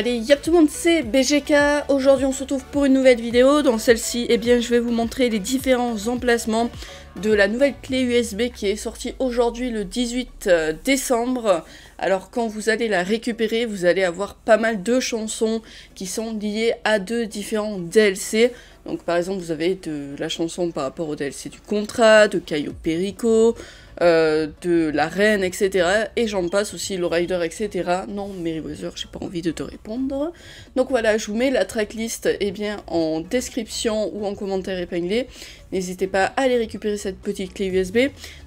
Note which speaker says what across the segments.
Speaker 1: Allez, y'a tout le monde, c'est BGK. Aujourd'hui, on se retrouve pour une nouvelle vidéo. Dans celle-ci, eh bien, je vais vous montrer les différents emplacements de la nouvelle clé USB qui est sortie aujourd'hui le 18 euh, décembre. Alors, quand vous allez la récupérer, vous allez avoir pas mal de chansons qui sont liées à deux différents DLC. Donc, par exemple, vous avez de la chanson par rapport au DLC du contrat, de Caio Perico, euh, de la reine, etc. Et j'en passe aussi, le rider, etc. Non, Meriwether, j'ai pas envie de te répondre. Donc voilà, je vous mets la tracklist eh bien, en description ou en commentaire épinglé. N'hésitez pas à aller récupérer cette petite clé USB.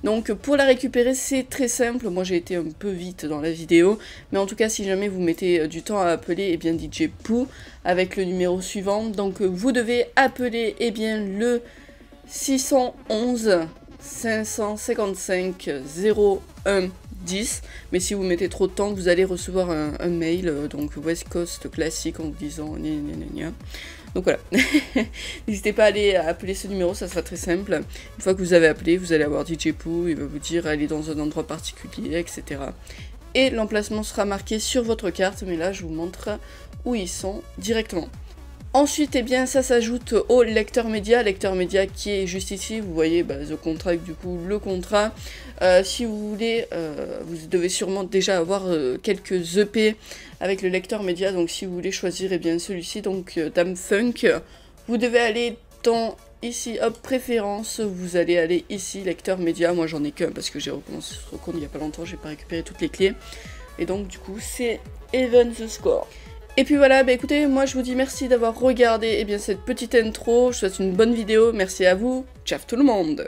Speaker 1: Donc pour la récupérer, c'est très simple. Moi j'ai été un peu vite dans la vidéo. Mais en tout cas, si jamais vous mettez euh, du temps à appeler, eh bien DJ Pooh avec le numéro suivant. Donc vous devez appeler eh bien, le 611 555 01 10. Mais si vous mettez trop de temps, vous allez recevoir un, mail, euh, donc West Coast classique en vous disant Donc voilà, n'hésitez pas à aller appeler ce numéro, ça sera très simple. Une fois que vous avez appelé, vous allez avoir DJ Pooh, il va vous dire aller dans un endroit particulier, etc. Et l'emplacement sera marqué sur votre carte, mais là je vous montre où ils sont directement. Ensuite, eh bien, ça s'ajoute au lecteur média, lecteur média qui est juste ici, vous voyez, bah, The Contract, du coup, le contrat. Euh, si vous voulez, euh, vous devez sûrement déjà avoir euh, quelques EP avec le lecteur média, donc si vous voulez choisir, eh bien, celui-ci, donc Dame Funk, vous devez aller dans, ici, hop, préférence, vous allez aller ici, lecteur média, moi j'en ai qu'un parce que j'ai recommencé ce compte il n'y a pas longtemps, j'ai pas récupéré toutes les clés. Et donc, du coup, c'est Even the Score. Et puis voilà, bah écoutez, moi je vous dis merci d'avoir regardé eh bien, cette petite intro, je vous souhaite une bonne vidéo, merci à vous, ciao tout le monde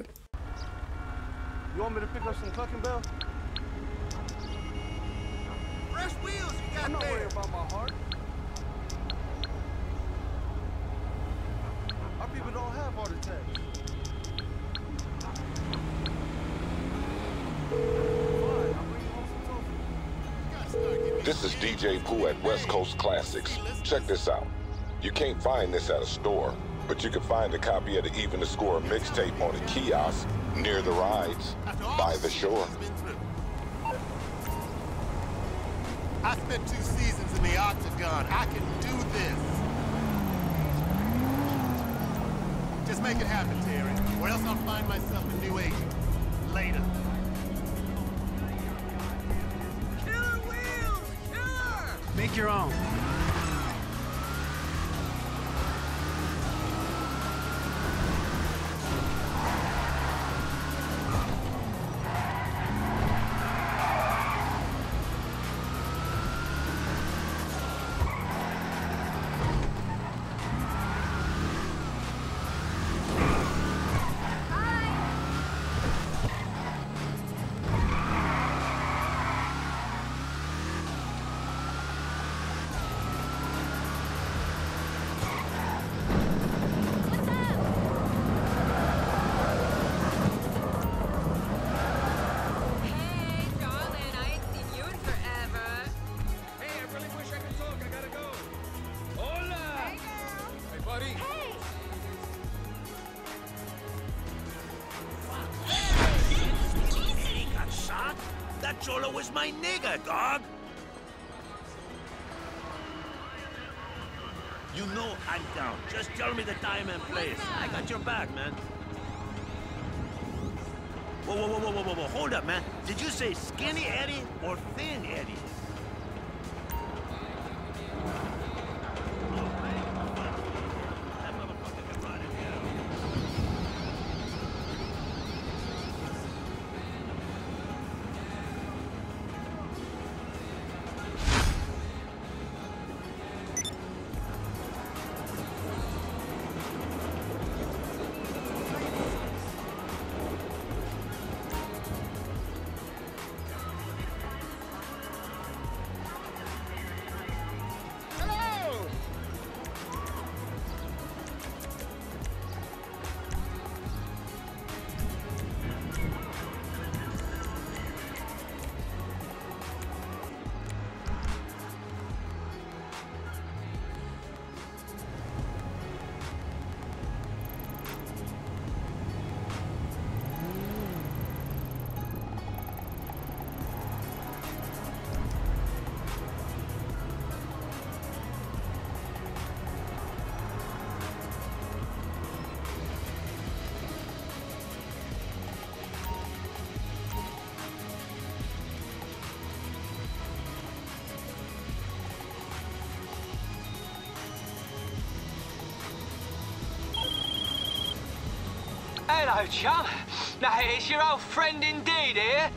Speaker 2: This is DJ Pooh at West Coast Classics. Check this out. You can't find this at a store, but you can find a copy of the Even the Score mixtape on a kiosk near the rides by the shore.
Speaker 3: I spent two seasons in the Octagon. I can do this. Just make it happen, Terry, or else I'll find myself a new agent. Later. Make your own.
Speaker 4: Cholo was my nigga, dog. You know I'm down. Just tell me the time and place. I got your back, man. Whoa, whoa, whoa, whoa, whoa, whoa, hold up, man. Did you say skinny Eddie or thin Eddie?
Speaker 5: Chum. Now, it's your old friend indeed here.